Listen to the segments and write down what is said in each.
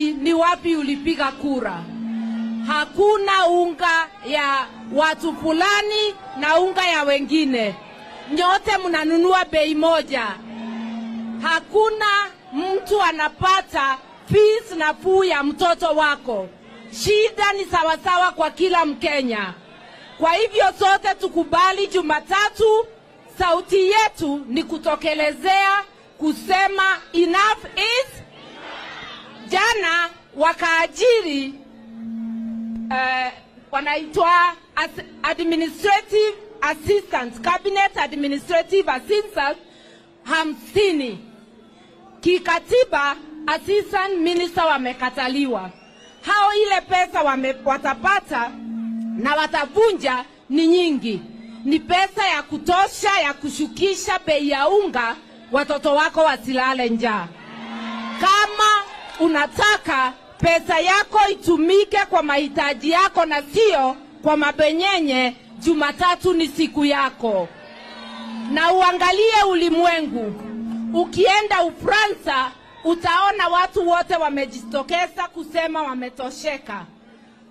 ni wapi ulipiga kura. Hakuna unga ya watu fulani na unga ya wengine, nyote mnanunua bei moja. Hakuna mtu anapata fees nafuu ya mtoto wako. Shida ni sawasawa kwa kila Mkenya. Kwa hivyo sote tukubali, Jumatatu sauti yetu ni kutokelezea kusema enough is jana wakaajiri uh, wanaitwa as administrative assistant, cabinet administrative assistant hamsini. Kikatiba assistant minister wamekataliwa. Hao ile pesa wame, watapata na watavunja ni nyingi, ni pesa ya kutosha ya kushukisha bei ya unga, watoto wako wasilale njaa. Unataka pesa yako itumike kwa mahitaji yako na sio kwa mabenyenye, Jumatatu ni siku yako. Na uangalie ulimwengu, ukienda Ufaransa utaona watu wote wamejitokeza kusema wametosheka.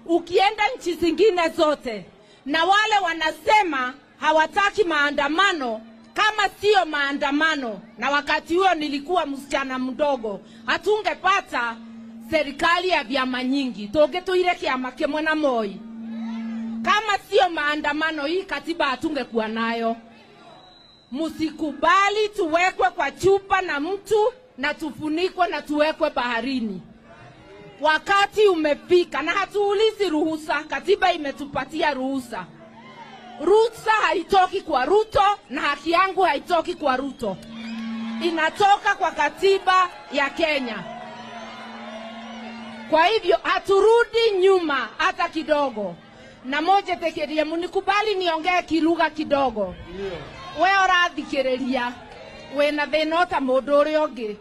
Ukienda nchi zingine zote, na wale wanasema hawataki maandamano kama sio maandamano, na wakati huo nilikuwa msichana mdogo, hatungepata serikali ya vyama nyingi, tungĩtũire kiama kĩmwe na Moi. Kama sio maandamano, hii katiba hatungekuwa nayo. Msikubali tuwekwe kwa chupa na mtu na tufunikwe na tuwekwe baharini. Wakati umefika, na hatuulizi ruhusa, katiba imetupatia ruhusa. Ruhusa haitoki kwa Ruto na haki yangu haitoki kwa Ruto, inatoka kwa katiba ya Kenya. Kwa hivyo haturudi nyuma hata kidogo. Na moja tekerie, munikubali niongee kilugha kidogo. We ũrathikĩrĩria wina thina ta mũndũ ũrĩa ũngĩ.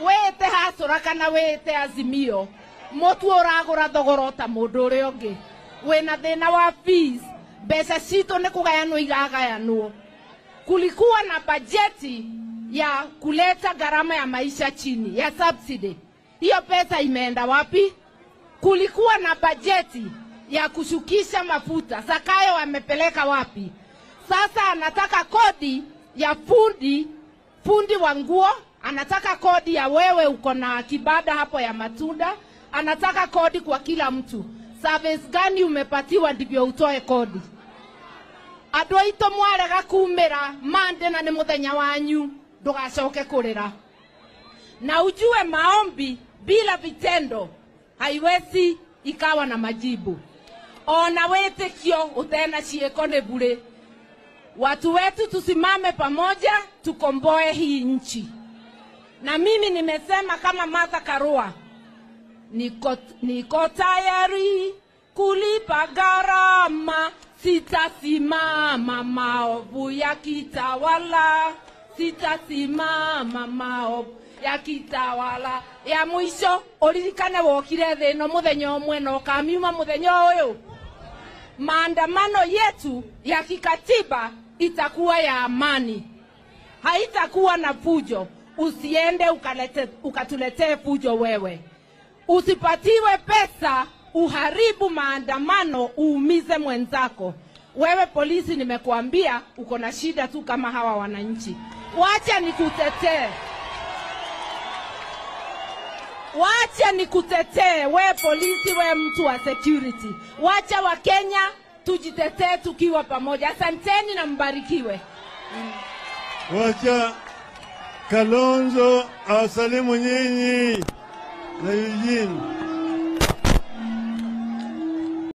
Wite hasura kana wite azimio. Mũtu ũragũra thogora ta mũndũ ũrĩa ũngĩ. Wina thĩna wa fees mbeca citå nä kå gayanwo iragayanwo. Kulikuwa na bajeti ya kuleta gharama ya maisha chini ya subsidy, hiyo pesa imeenda wapi? Kulikuwa na bajeti ya kushukisha mafuta, sakayo wamepeleka wapi? Sasa anataka kodi ya fundi fundi wa nguo, anataka kodi ya wewe uko na kibada hapo ya matunda, anataka kodi kwa kila mtu. Service gani umepatiwa ndivyo utoe kodi? andå aitå mwarega kumä mande na nä må thenya wanyu ndågacoke kå rä ra na ujue maombi bila vitendo haiwezi ikawa na majibu. Ona wĩtĩkio utena ciĩko nĩ bure. Watu wetu tusimame pamoja tukomboe hii nchi. Na mimi nimesema kama Martha Karua niko, niko tayari kulipa gharama sitasimama maovu yakitawala, sitasimama maovu yakitawala. Ya mwisho uririkane wokire thĩ ĩno mũthenya ũmwe na mũthenya ũyũ. Maandamano yetu ya kikatiba itakuwa ya amani, haitakuwa na fujo. Usiende ukalete, ukatuletee fujo wewe, usipatiwe pesa uharibu maandamano, uumize mwenzako. Wewe polisi, nimekuambia uko na shida tu kama hawa wananchi. Wacha nikutetee, wacha nikutetee. We polisi, we mtu wa security, wacha Wakenya tujitetee tukiwa pamoja. Asanteni na mbarikiwe. Wacha Kalonzo awasalimu nyinyi na Eugene.